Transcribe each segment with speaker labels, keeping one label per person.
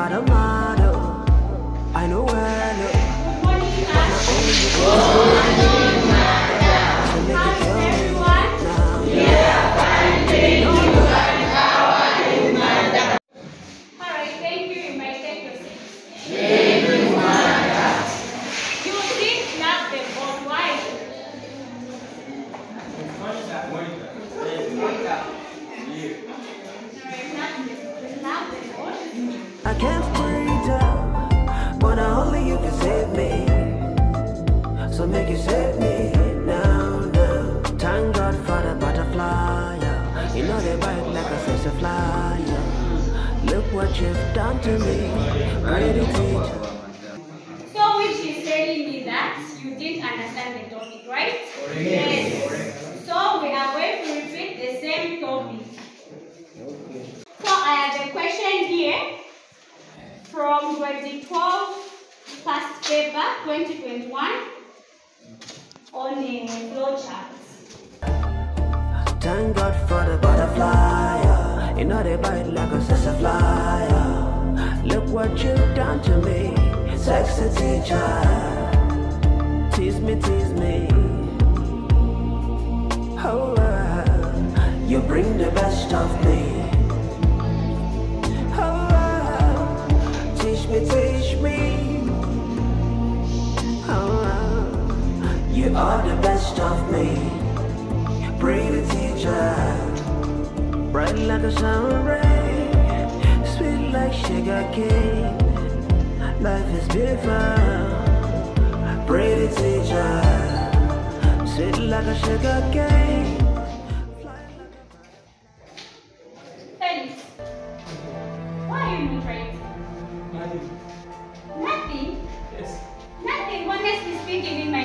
Speaker 1: I know where I you've done to me, pretty teacher.
Speaker 2: So which is telling me that you didn't understand the topic, right? Yes. So we are going to repeat the same topic. So I have a question here from 2012 past paper 2021 on the flowcharts.
Speaker 1: Thank God for the butterfly. yeah. You know they bite like a fish a fly. yeah. Look what you've done to me, sexy teacher. Tease me, tease me. Oh, uh, you bring the best of me. Oh, uh, teach me, teach me. Oh, uh, you are the best of me. Pretty teacher, bright like a sun ray, like sugar cane. Life is beautiful. Pretty teacher, sweet like a sugar cane.
Speaker 2: Felix, why are you not right? Nothing.
Speaker 3: Yes.
Speaker 2: Nothing. Honestly speaking, in my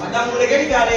Speaker 3: Madam,
Speaker 2: mulai gini kali.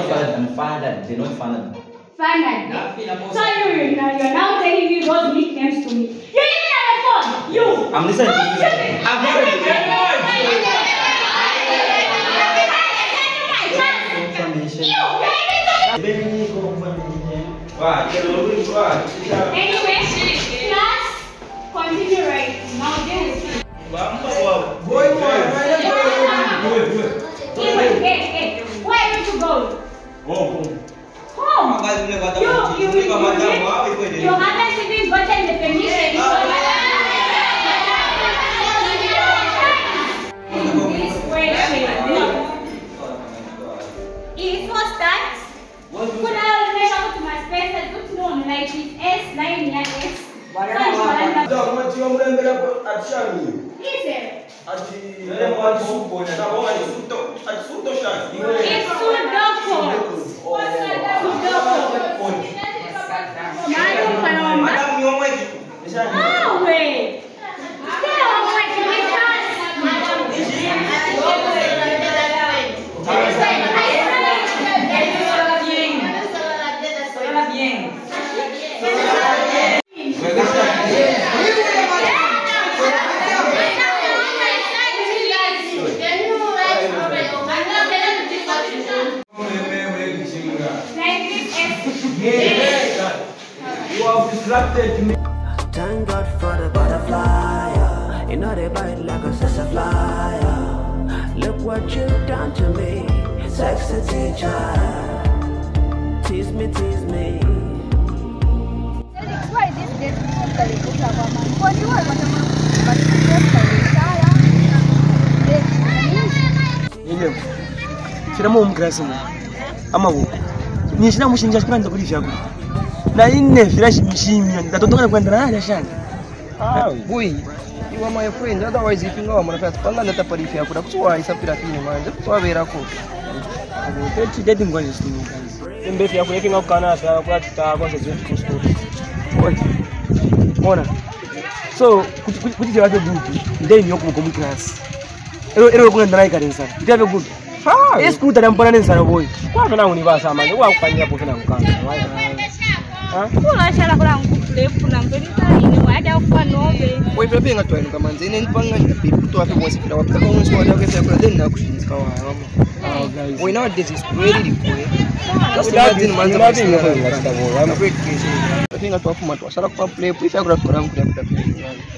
Speaker 2: Have enough time. I said no.
Speaker 3: Why, madam? Why? You understand? I don't want to
Speaker 2: I said no. Look them at
Speaker 3: Dia kuma ba ku Madam. Madam.
Speaker 2: Look the way you're
Speaker 4: Madam Chishkala, Madam Navigama Kumatumba.
Speaker 3: Madam, dia ko kumunda.
Speaker 4: Madam Navigama Kumatumba.
Speaker 3: Madam, boleh kan kare? Ah, ganyan. Sunda ko sunda. Ganyan sundi.
Speaker 5: Yes, no, I'm not father, I'm father. They're not father.
Speaker 2: So you, you're now telling me those nicknames to me. You even have a phone. You.
Speaker 5: I'm listening to
Speaker 2: Don't
Speaker 5: you.
Speaker 2: shoot me.
Speaker 5: I'm listening to you.
Speaker 2: You, you're even talking.
Speaker 3: Wah, dia lalu wah.
Speaker 2: Anyway, class, continue right. Now this.
Speaker 3: Bamba wah. Boy, boy. Boy, boy.
Speaker 2: Anyway, hey, hey, where તમને બતાવું છું
Speaker 3: It's. Pode sair então,
Speaker 1: Thank God for the butterfly. Yeah. You know they bite like a sassafly. Yeah. Look what you've done to me, sexy teacher. Tease me, tease me.
Speaker 4: Why this date? What do you want?
Speaker 6: But you tiramo mugirasi amaboko nishyiramo inshinge ashwiranye kuri vyagura na ine flash mshimya nitatotoka kwenda na nashanga
Speaker 7: ah, bui. Iwa my friend. Otherwise ipinga wa mwanafasi panga ndata parifi yako nakusuwa isapira kini manje kusuwa berako
Speaker 6: techi dedi ngwani simu
Speaker 7: kazi mbefi yako yekinga kukana sana kwa tuta kwa sasa zetu kusuko
Speaker 6: ona so kuti jawabe gudu ndei nyoko mu class. Ero ero kuna ndana ikarensa jawabe gudu ha esikuta ndambona nensana boy.
Speaker 7: Kwa tona univasa manje. Wa kupanya hapo tena mkanga
Speaker 4: kulachala kulangukulephuna mpenita ine waja
Speaker 7: ufanove waipilapinga twainu kamanza ine nipanga ndapiputwafe kuwasipita wapita kaunsi wadakwesakula then nakushinzika wawamo winawa desiskuelilikuwe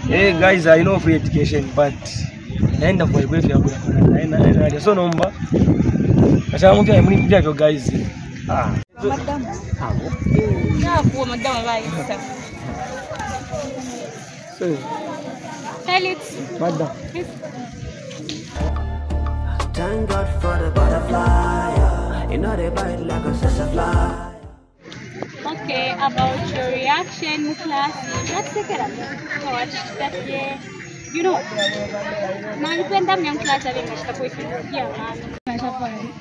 Speaker 6: Hey guys, I know free education but naenda kwa hivyo vya kuna naenda naenda so nomba kashamu pia mlipia vyo guys. Ah.
Speaker 4: Nakuwa madama baisa.
Speaker 6: so
Speaker 2: Tell it.
Speaker 6: madam
Speaker 1: Thank God for the butterfly. yeah. You know they bite like a sister fly.
Speaker 2: Okay, about your reaction class. Let's take it up. Watch that yeah. you know nalipenda mnyamkulachabe nashitakoiiamaa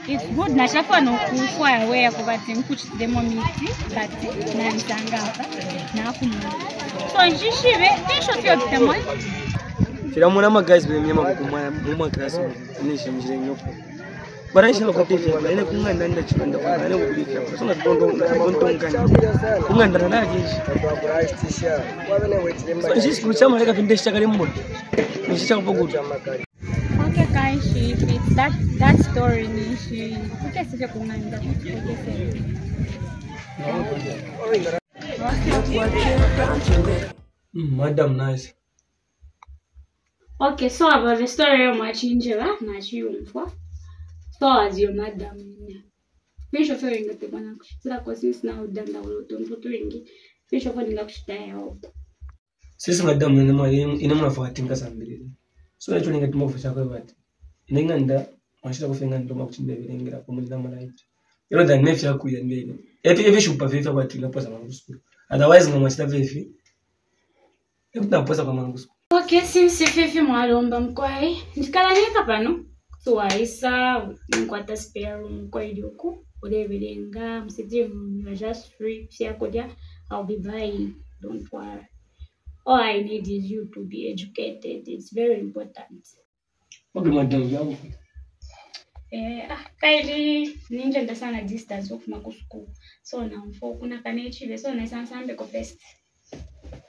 Speaker 2: It's good. Nashafwa nokufa aware kuva ndimukutidemo miti but nanditangapa nakumuna so
Speaker 6: ndishive ndishofyobitemoi zviramuna magaizi vemnyama kukumwa mumagrasi nezhinji renyopo Barashi na kote fiya ina kun nan da cikin da kuma ina kuɗi fiya a suna don don don don kan kun nan da na ji shi. Shi ku chama daga fin da shi garin mu. Ni shi chama bugu
Speaker 2: Qualquer guy she fits that that story ni she porque se já com nada porque se
Speaker 6: Madam nice.
Speaker 2: Okay, so about the story of my change, right? Now she Toz your madam nya. Fisho fyo ingate bwana kushitira kwa sisi na udanda uloto mtoto wengi. Fisho fyo ningakushita yao.
Speaker 6: Sisi madam ina mwa ina mwa fatinga sambiri. So nacho ningate mwa fisha kwa bati. Ninga nda mwashita kufenga ndo makuchimbia vile kwa mwezi na malaiti. Yero da nefya kuyandia ile. Epi evi shupa vivi kwa tula posa mangusu. Otherwise ngamwashita vivi. Epi tunaposa kwa mangusu.
Speaker 2: Okay, simsififi mwalomba mkwai. Ndikala nika pano. Tuwaisa, nkwata spare room kwa ilioku. Ulebelenga, msiti you're just free. Siyakodya, I'll be buying. Don't worry. All I need is you to be educated. It's very important. Eh, ah, kaili ninjenda sana distance okufuma ku school so namfo kuna kanechile so naisansambe ko best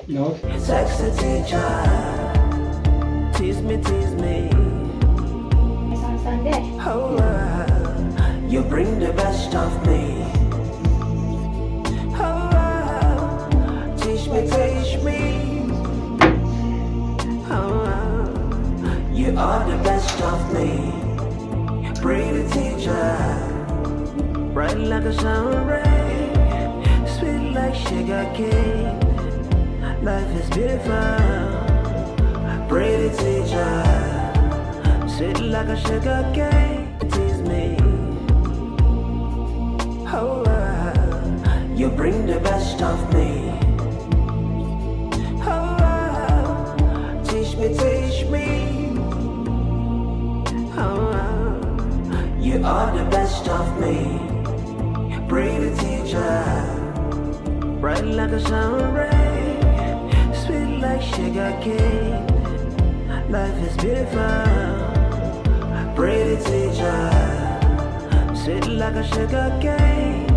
Speaker 6: no
Speaker 1: Sexy teacher. Tease me, tease bring the best of me. Oh, teach me, teach me. Oh, you are the best of me. Pretty teacher, bright like a sun ray, sweet like sugar cane. Life is beautiful. Pretty teacher, sweet like a sugar cane. You bring the best of me. Oh, teach me, teach me. Oh, you are the best of me. Brave teacher, bright like a sunray, sweet like sugar cane. Life is beautiful. Brave teacher, sweet like a sugar cane.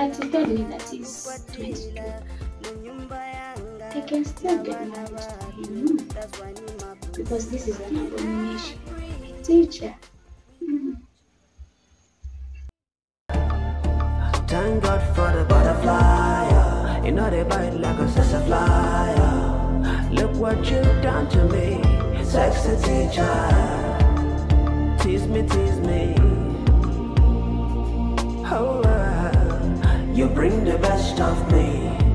Speaker 2: 33rd that is 22. I can still get married to him because this is an abomination. Teacher.
Speaker 1: Thank God for the butterfly. You know they bite like a Look what you've done to me, sexy teacher. Tease me, tease me. Oh, you bring the best of me.